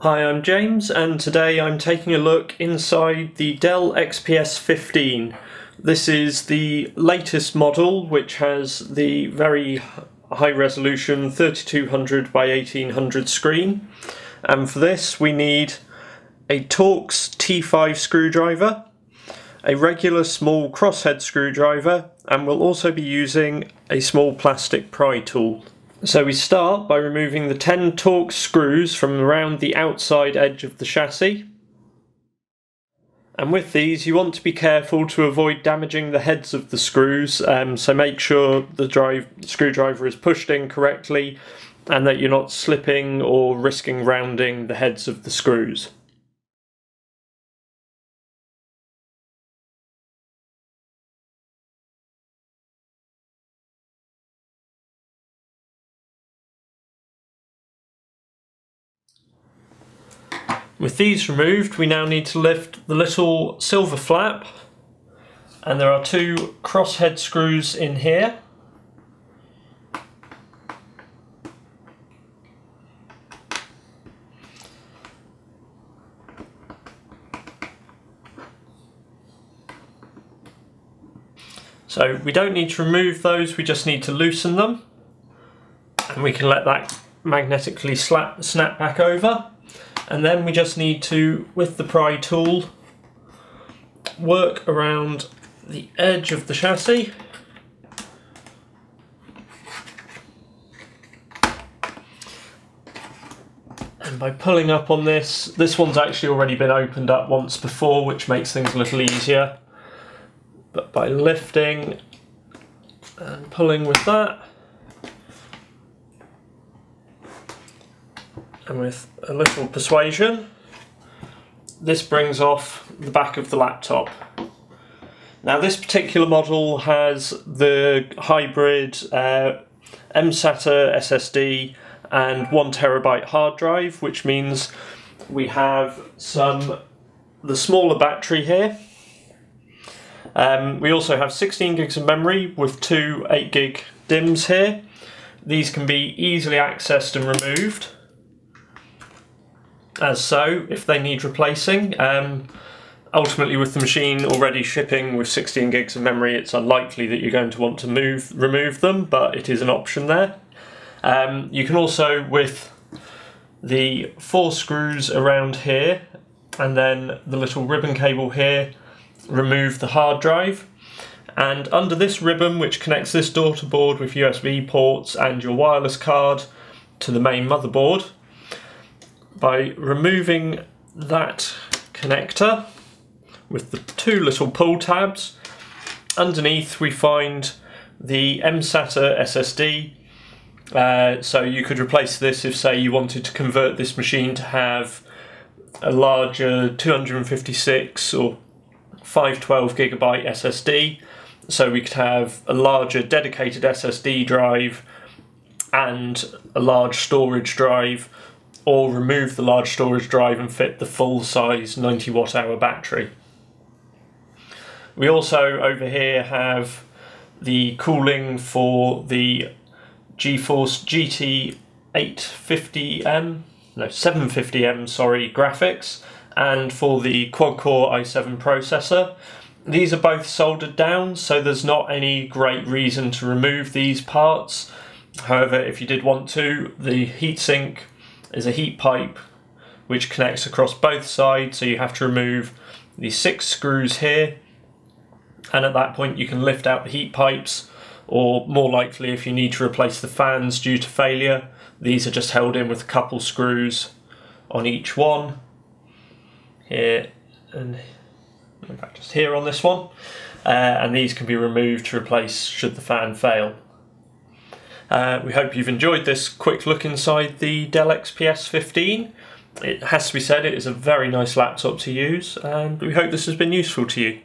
Hi, I'm James, and today I'm taking a look inside the Dell XPS 15. This is the latest model, which has the very high resolution 3200 by 1800 screen. And for this, we need a Torx T5 screwdriver, a regular small crosshead screwdriver, and we'll also be using a small plastic pry tool. So we start by removing the 10 Torx screws from around the outside edge of the chassis. And with these you want to be careful to avoid damaging the heads of the screws, um, so make sure the drive screwdriver is pushed in correctly and that you're not slipping or risking rounding the heads of the screws. With these removed, we now need to lift the little silver flap, and there are two crosshead screws in here. So we don't need to remove those, we just need to loosen them. And we can let that magnetically slap, snap back over and then we just need to, with the pry tool, work around the edge of the chassis. And by pulling up on this, this one's actually already been opened up once before which makes things a little easier. But by lifting and pulling with that and with a little persuasion this brings off the back of the laptop. Now this particular model has the hybrid uh, mSATA SSD and one terabyte hard drive which means we have some the smaller battery here. Um, we also have 16 gigs of memory with two 8 gig DIMMs here. These can be easily accessed and removed as so if they need replacing. Um, ultimately with the machine already shipping with 16 gigs of memory it's unlikely that you're going to want to move remove them but it is an option there. Um, you can also with the four screws around here and then the little ribbon cable here remove the hard drive and under this ribbon which connects this daughter board with USB ports and your wireless card to the main motherboard by removing that connector with the two little pull tabs. Underneath we find the mSATA SSD. Uh, so you could replace this if say you wanted to convert this machine to have a larger 256 or 512 gigabyte SSD. So we could have a larger dedicated SSD drive and a large storage drive or remove the large storage drive and fit the full size 90 watt hour battery. We also over here have the cooling for the GeForce GT 850M, no 750M sorry graphics and for the quad-core i7 processor. These are both soldered down so there's not any great reason to remove these parts. However, if you did want to, the heatsink is a heat pipe which connects across both sides so you have to remove the six screws here. And at that point you can lift out the heat pipes or more likely if you need to replace the fans due to failure these are just held in with a couple screws on each one. Here and in fact just here on this one. Uh, and these can be removed to replace should the fan fail uh, we hope you've enjoyed this quick look inside the Dell XPS 15. It has to be said, it is a very nice laptop to use, and we hope this has been useful to you.